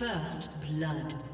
First blood.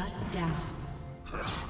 Shut down.